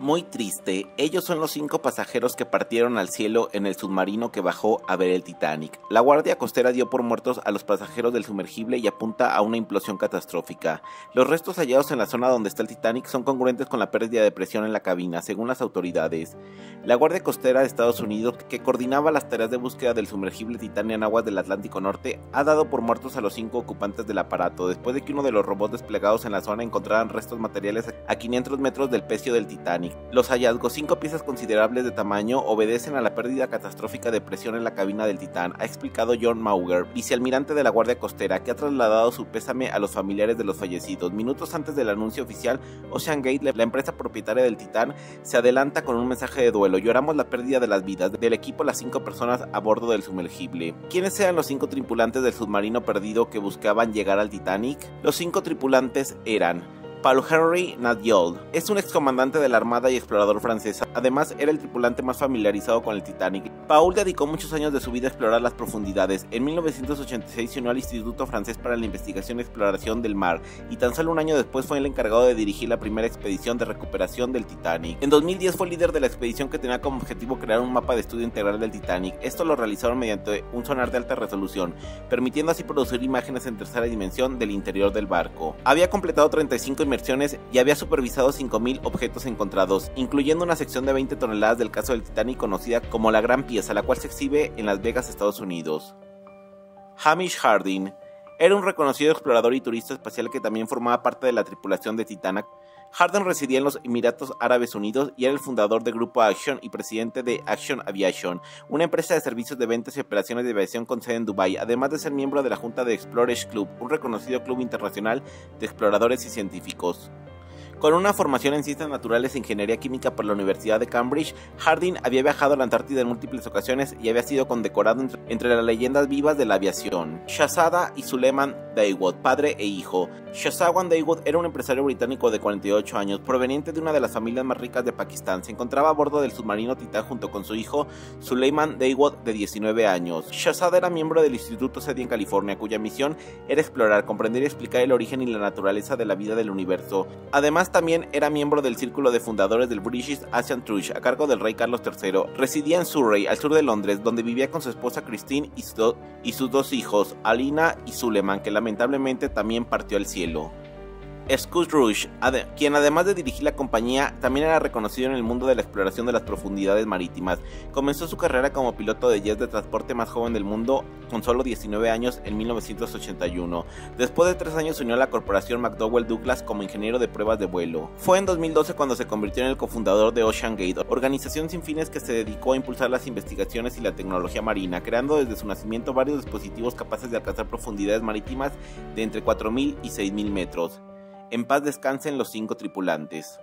Muy triste, ellos son los cinco pasajeros que partieron al cielo en el submarino que bajó a ver el Titanic. La Guardia Costera dio por muertos a los pasajeros del sumergible y apunta a una implosión catastrófica. Los restos hallados en la zona donde está el Titanic son congruentes con la pérdida de presión en la cabina, según las autoridades. La Guardia Costera de Estados Unidos, que coordinaba las tareas de búsqueda del sumergible Titanic en aguas del Atlántico Norte, ha dado por muertos a los cinco ocupantes del aparato, después de que uno de los robots desplegados en la zona encontraran restos materiales a 500 metros del pecio del Titanic. Los hallazgos, cinco piezas considerables de tamaño, obedecen a la pérdida catastrófica de presión en la cabina del Titán, ha explicado John Mauger, vicealmirante de la Guardia Costera, que ha trasladado su pésame a los familiares de los fallecidos. Minutos antes del anuncio oficial, Ocean Gate, la empresa propietaria del Titán, se adelanta con un mensaje de duelo. Lloramos la pérdida de las vidas del equipo las cinco personas a bordo del sumergible. ¿Quiénes eran los cinco tripulantes del submarino perdido que buscaban llegar al Titanic? Los cinco tripulantes eran Paul Henry Nadyol es un excomandante de la Armada y explorador francesa. Además, era el tripulante más familiarizado con el Titanic. Paul dedicó muchos años de su vida a explorar las profundidades. En 1986 se unió al Instituto Francés para la Investigación y Exploración del Mar y tan solo un año después fue el encargado de dirigir la primera expedición de recuperación del Titanic. En 2010 fue líder de la expedición que tenía como objetivo crear un mapa de estudio integral del Titanic. Esto lo realizaron mediante un sonar de alta resolución, permitiendo así producir imágenes en tercera dimensión del interior del barco. Había completado 35 y había supervisado 5.000 objetos encontrados, incluyendo una sección de 20 toneladas del caso del Titanic conocida como la Gran Pieza, la cual se exhibe en Las Vegas, Estados Unidos. Hamish Harding era un reconocido explorador y turista espacial que también formaba parte de la tripulación de Titanic Harden residía en los Emiratos Árabes Unidos y era el fundador del Grupo Action y presidente de Action Aviation, una empresa de servicios de ventas y operaciones de aviación con sede en Dubái, además de ser miembro de la Junta de Explorers Club, un reconocido club internacional de exploradores y científicos. Con una formación en ciencias naturales e ingeniería química por la Universidad de Cambridge, Harding había viajado a la Antártida en múltiples ocasiones y había sido condecorado entre, las leyendas vivas de la aviación. Shazada y Suleiman Daywood, padre e hijo. Shahzawan Daywood era un empresario británico de 48 años, proveniente de una de las familias más ricas de Pakistán. Se encontraba a bordo del submarino Titán junto con su hijo Suleiman Daywood, de 19 años. Shahzada era miembro del Instituto SETI en California, cuya misión era explorar, comprender y explicar el origen y la naturaleza de la vida del universo. Además, también era miembro del círculo de fundadores del British Asian Trust a cargo del rey Carlos III. Residía en Surrey, al sur de Londres, donde vivía con su esposa Christine y, y sus dos hijos, Alina y Suleiman, que lamentablemente también partió al cielo. Scott Rush, quien además de dirigir la compañía, también era reconocido en el mundo de la exploración de las profundidades marítimas. Comenzó su carrera como piloto de jet de transporte más joven del mundo con solo 19 años en 1981. Después de tres años se unió a la corporación McDowell Douglas como ingeniero de pruebas de vuelo. Fue en 2012 cuando se convirtió en el cofundador de Ocean Gate, organización sin fines que se dedicó a impulsar las investigaciones y la tecnología marina, creando desde su nacimiento varios dispositivos capaces de alcanzar profundidades marítimas de entre 4.000 y 6.000 metros. En paz descansen los cinco tripulantes.